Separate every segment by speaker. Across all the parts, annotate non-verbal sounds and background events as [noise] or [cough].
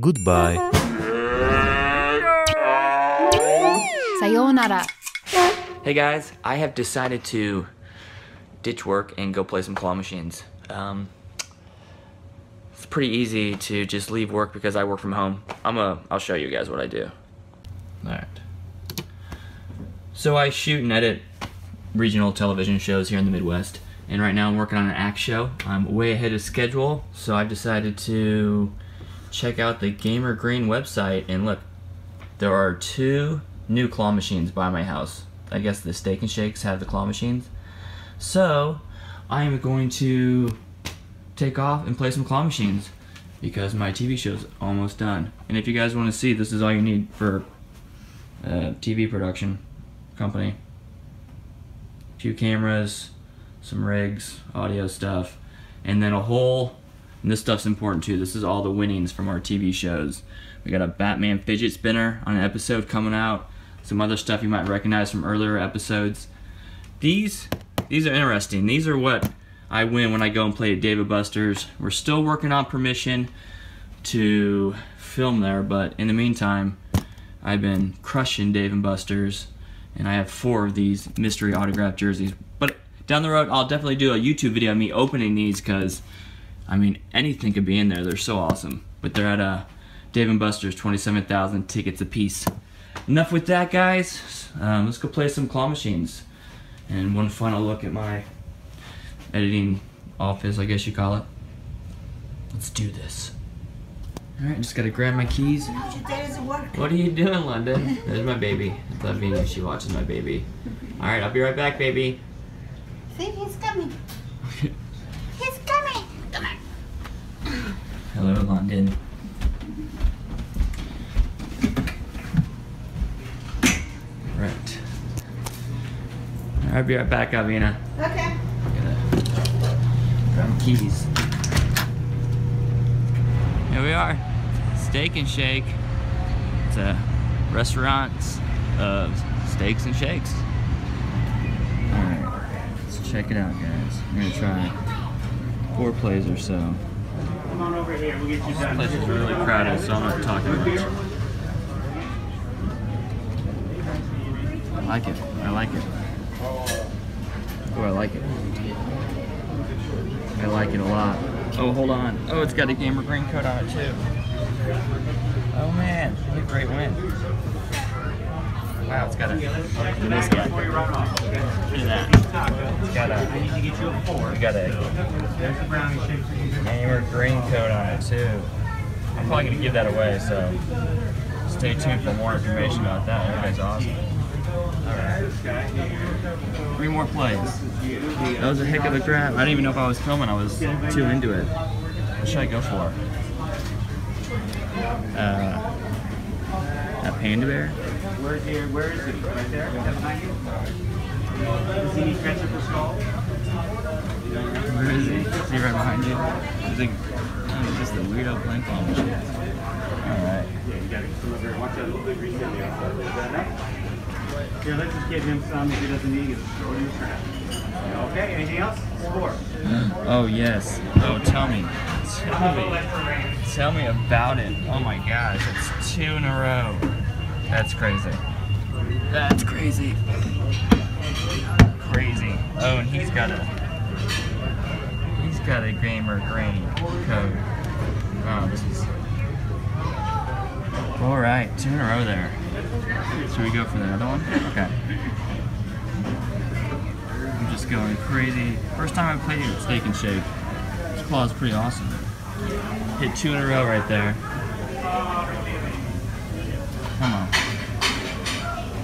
Speaker 1: Goodbye.
Speaker 2: Sayonara.
Speaker 3: Hey guys, I have decided to ditch work and go play some claw machines. Um, it's pretty easy to just leave work because I work from home. I'm a, I'll show you guys what I do. Alright. So I shoot and edit regional television shows here in the Midwest. And right now I'm working on an act show. I'm way ahead of schedule, so I've decided to check out the Gamer Green website and look, there are two new claw machines by my house. I guess the Steak and Shakes have the claw machines. So, I am going to take off and play some claw machines because my TV show's almost done. And if you guys want to see, this is all you need for uh, a TV production company. A few cameras, some rigs, audio stuff, and then a whole, and this stuff's important too, this is all the winnings from our TV shows. We got a Batman fidget spinner on an episode coming out, some other stuff you might recognize from earlier episodes. These, these are interesting. These are what I win when I go and play at Dave & Buster's. We're still working on permission to film there, but in the meantime, I've been crushing Dave & Buster's, and I have four of these mystery autograph jerseys. But down the road, I'll definitely do a YouTube video of me opening these because, I mean, anything could be in there. They're so awesome. But they're at a Dave & Buster's, 27,000 tickets a piece. Enough with that, guys. Um, let's go play some claw machines. And one final look at my editing office, I guess you call it. Let's do this. Alright, just gotta grab my keys. What are you doing, London? There's my baby. I love Lavinia, she watches my baby. Alright, I'll be right back, baby.
Speaker 4: See, he's coming. He's coming. Come on.
Speaker 3: Hello, London. Right. I'll be right back, Alvina.
Speaker 4: Okay.
Speaker 3: Grab my keys. Here we are. Steak and Shake. It's a restaurant of steaks and shakes. Alright, let's check it out, guys. I'm gonna try four plays or so.
Speaker 5: Come on over here, we'll get you
Speaker 3: This place is really crowded, so I'm not talking much. I like it. I like it. Oh, I like it. I like it a lot. Oh, hold on. Oh, it's got a gamer green coat on it too. Oh man, what a great win. Wow, it's got a. Look at this guy. Look at that. It's got a.
Speaker 5: I need to get you a four.
Speaker 3: We got a
Speaker 5: There's the brownie shakes. that you can-
Speaker 3: gamer green coat on it too. I'm probably gonna give that away, so stay tuned for more information about that. That guy's awesome. Alright. Three more plays. That was a heck of a grab. I didn't even know if I was filming, I was too into it. What should I go for? Uh, a panda bear?
Speaker 5: Where's your, where is he? Right there? Behind you? Does he need ketchup or salt?
Speaker 3: Where is he? Is he right behind you? He's like, oh, just a weirdo claw machine. Alright.
Speaker 5: Yeah, you gotta come over here. Watch that little bit grease in there. Is that enough? Here, let's just give him some. If he doesn't need it, throw it in the trash. Okay, anything else?
Speaker 3: Oh yes. Oh tell me. Tell me. Tell me about it. Oh my gosh, it's two in a row. That's crazy. That's crazy. Crazy. Oh, and he's got a he's got a gamer green code. Oh, is all right. Two in a row there. Should we go for the other one? Okay. Going crazy. First time I played it, Steak and Shake. This claw is pretty awesome. Hit two in a row right there. Come on.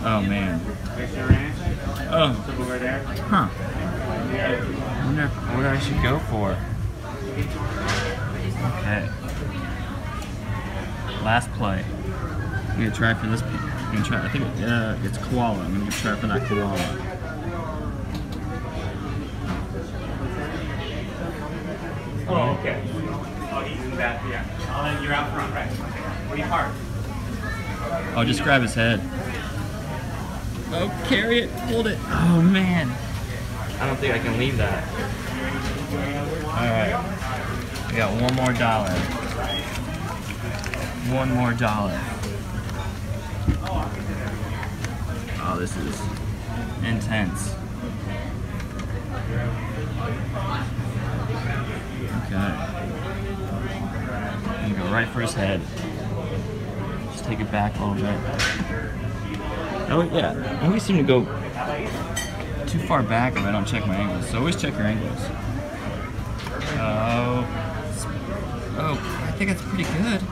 Speaker 3: Oh man. Oh, huh. I wonder what I should go for. Okay. Last play. I'm gonna try for this. I'm gonna try. I think uh, it's koala. I'm gonna try for that koala.
Speaker 5: Oh, okay. Oh, he's in that, yeah. Oh, you're out front, right? Okay. What do you park?
Speaker 3: Oh, just grab his head. Oh, carry it, hold it. Oh man. I don't think I can leave that. All right. I got one more dollar. one more dollar. Oh, this is intense. Okay. You go right for his head. Just take it back a little bit. Oh yeah, I always seem to go too far back if I don't check my angles. So always check your angles. Oh, oh, I think that's pretty good.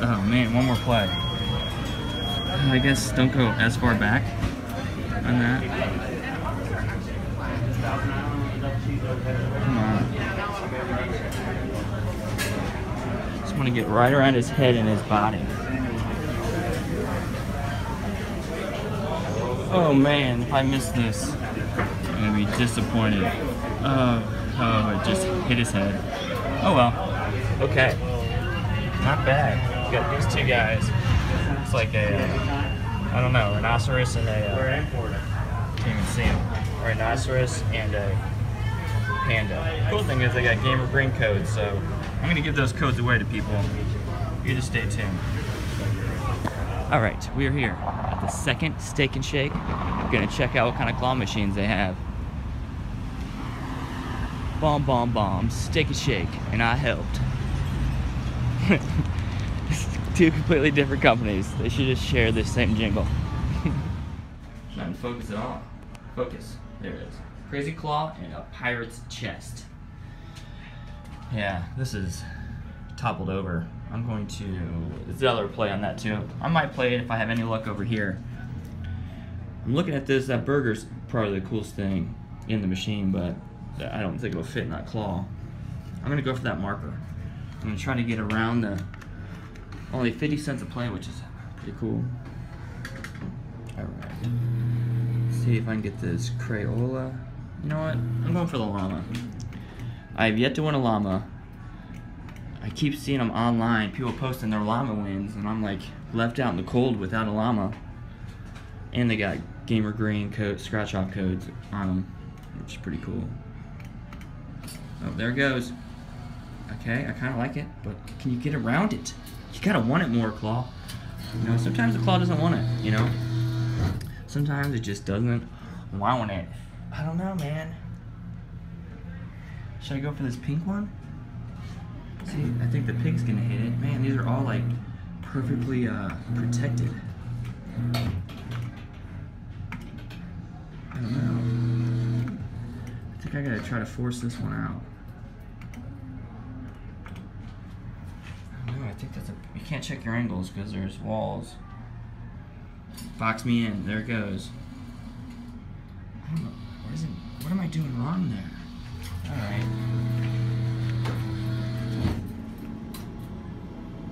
Speaker 3: Oh man, one more play. I guess don't go as far back on that. Come on. To get right around his head and his body. Oh man, if I miss this, I'm gonna be disappointed. Oh, oh, it just hit his head. Oh well. Okay. Not bad. You got these two guys. It's like a, uh, I don't know, rhinoceros and a, uh, can't even see him. Rhinoceros and a panda. Cool thing is they got gamer green codes, so I'm gonna give those codes away to people. You just stay tuned. All right, we are here at the second Steak and Shake. We're gonna check out what kind of claw machines they have. Bomb, bomb, bomb, Steak and Shake, and I helped. [laughs] Two completely different companies. They should just share this same jingle. [laughs] Not in focus at all. Focus. There it is. Crazy Claw and a pirate's chest. Yeah, this is toppled over. I'm going to. There's another play on that too. I might play it if I have any luck over here. I'm looking at this. That burger's probably the coolest thing in the machine, but I don't think it'll fit in that claw. I'm gonna go for that marker. I'm gonna try to get around the only 50 cents a play, which is pretty cool. All right. See if I can get this Crayola. You know what? I'm going for the llama. I have yet to win a llama. I keep seeing them online, people posting their llama wins, and I'm like left out in the cold without a llama. And they got gamer green code, scratch off codes on them, which is pretty cool. Oh, there it goes. Okay, I kind of like it, but can you get around it? You gotta want it more, Claw. You know, sometimes the Claw doesn't want it, you know? Sometimes it just doesn't want it. I don't know, man. Should I go for this pink one? See, I think the pig's gonna hit it. Man, these are all like perfectly uh, protected. I don't know. I think I gotta try to force this one out. I I think that's a. You can't check your angles because there's walls. Box me in. There it goes. I don't know. What is it? What am I doing wrong there? All right.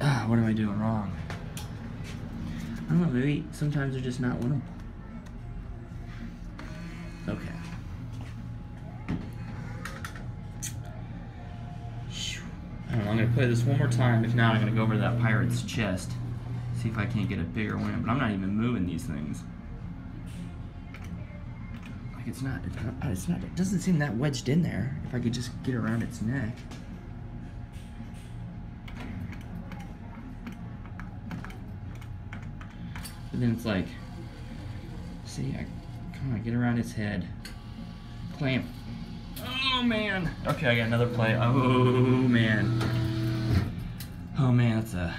Speaker 3: Ah, what am I doing wrong? I don't know, maybe sometimes they're just not winnable. Okay. I'm gonna play this one more time. If not, I'm gonna go over to that pirate's chest. See if I can't get a bigger win. But I'm not even moving these things. It's not, it's not, it's not, it doesn't seem that wedged in there. If I could just get around its neck. But then it's like, see, I come on, get around its head. Clamp. Oh man. Okay, I got another play. Oh man. Oh man, that's a.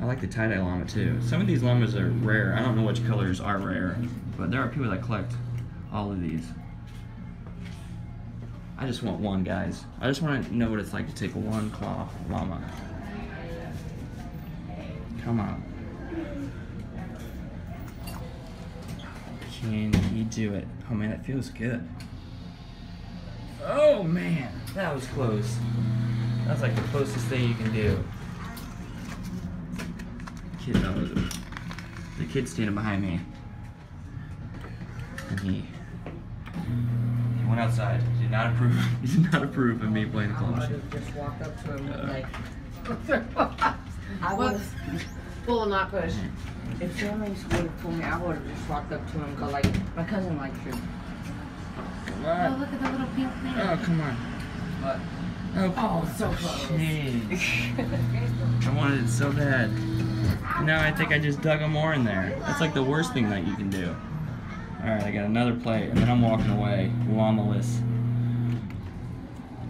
Speaker 3: I like the tie-dye llama too. Some of these llamas are rare. I don't know which colors are rare, but there are people that collect all of these. I just want one, guys. I just want to know what it's like to take one claw llama. Come on. Can he do it? Oh man, that feels good. Oh man, that was close. That's like the closest thing you can do. Kid, the kid standing behind me, and he went outside. He did not approve. [laughs] He did not approve of me playing the claw
Speaker 1: I would have just walked up to him
Speaker 3: Uh.
Speaker 1: like, I was have,
Speaker 4: Pull not push.
Speaker 1: if Jeremy's would have told me, I would have just walked up to him and go like, my cousin likes you.
Speaker 3: Come
Speaker 4: Oh,
Speaker 3: on.
Speaker 4: look at the little pink thing.
Speaker 3: Oh, come on.
Speaker 1: But
Speaker 3: Oh,
Speaker 4: Oh, so close.
Speaker 3: I wanted it so bad. Now I think I just dug a more in there. That's like the worst thing that you can do. Alright, I got another plate, and then I'm walking away. Llamaless.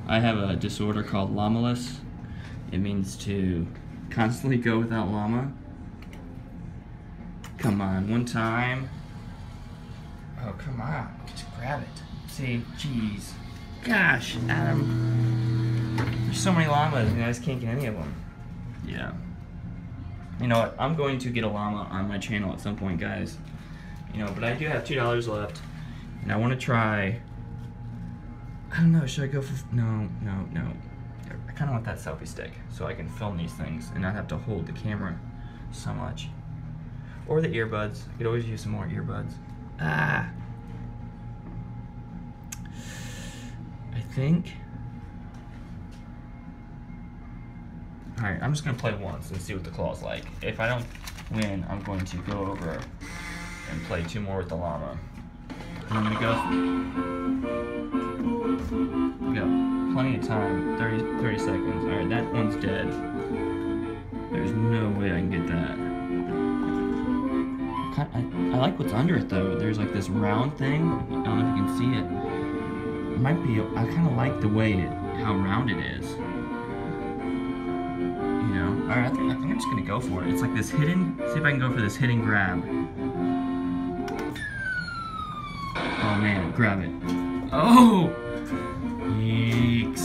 Speaker 3: I have a disorder called llamaless. It means to constantly go without llama. Come on, one time. Oh, come on. Just grab it. See, jeez. Gosh, Adam. There's so many llamas, and I just can't get any of them. Yeah. You know what? I'm going to get a llama on my channel at some point, guys. You know, but I do have two dollars left, and I want to try. I don't know. Should I go for? No, no, no. I kind of want that selfie stick so I can film these things and not have to hold the camera so much. Or the earbuds. I could always use some more earbuds. Ah. I think. Alright, I'm just gonna play once and see what the claw's like. If I don't win, I'm going to go over and play two more with the llama. And I'm gonna go. We got plenty of time 30, 30 seconds. Alright, that one's dead. There's no way I can get that. I, I, I like what's under it though. There's like this round thing. I don't know if you can see it. It might be. I kind of like the way it, how round it is. You know. All right. I think, I think I'm just gonna go for it. It's like this hidden. See if I can go for this hidden grab. Man, grab it. Oh. Yeeks.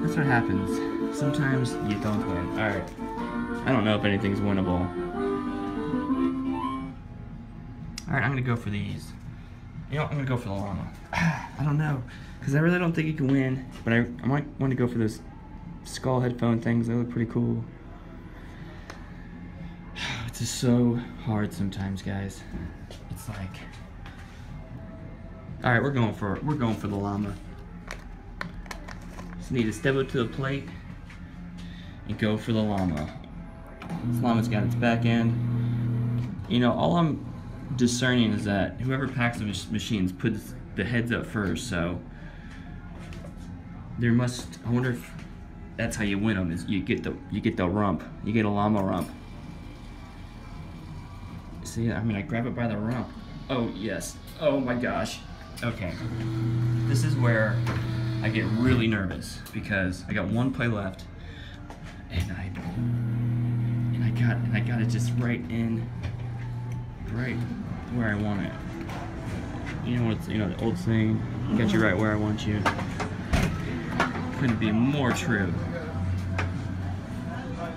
Speaker 3: That's what happens. Sometimes you don't win. All right. I don't know if anything's winnable. Alright, I'm gonna go for these. You know? I'm gonna go for the llama. [sighs] I don't know. Because I really don't think you can win. But I, I might want to go for those skull headphone things. They look pretty cool. [sighs] It's just so hard sometimes, guys. It's like... Alright, we're going for we're going for the llama. Just need to step up to the plate and go for the llama. This llama's got its back end. You know, all I'm discerning is that whoever packs the mach- machines puts the heads up first, so there must. I wonder if that's how you win them. Is you get the you get the rump, you get a llama rump. See, I mean, I grab it by the rump. Oh yes. Oh my gosh. Okay. This is where I get really nervous because I got one play left, and I and I got and I got it just right in right where I want it. You know what's you know the old saying, get you right where I want you. Couldn't be more true.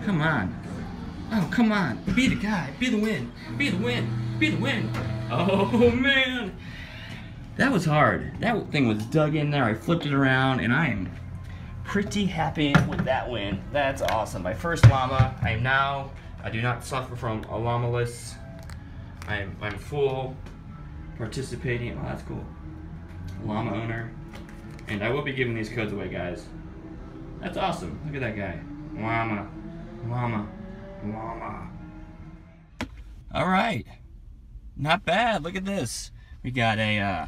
Speaker 3: Come on. Oh, come on. Be the guy. Be the win. Be the win. Be the win. Oh man. That was hard. That thing was dug in there. I flipped it around and I am pretty happy with that win. That's awesome. My first llama. I am now I do not suffer from a I'm I'm full participating. Oh, that's cool. Llama owner, and I will be giving these codes away, guys. That's awesome. Look at that guy. Llama, llama, llama. All right, not bad. Look at this. We got a uh,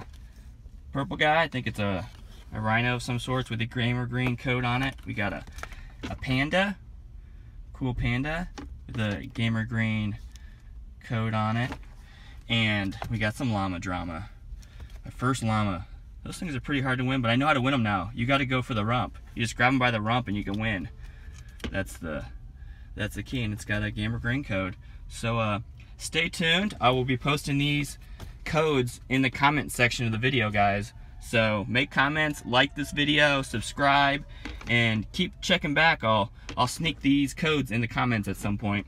Speaker 3: purple guy. I think it's a a rhino of some sorts with a gamer green coat on it. We got a a panda, cool panda with a gamer green coat on it. And we got some llama drama. My first llama. Those things are pretty hard to win, but I know how to win them now. You got to go for the rump. You just grab them by the rump and you can win. That's the that's the key, and it's got a gamer green code. So uh, stay tuned. I will be posting these codes in the comment section of the video, guys. So make comments, like this video, subscribe, and keep checking back. I'll I'll sneak these codes in the comments at some point.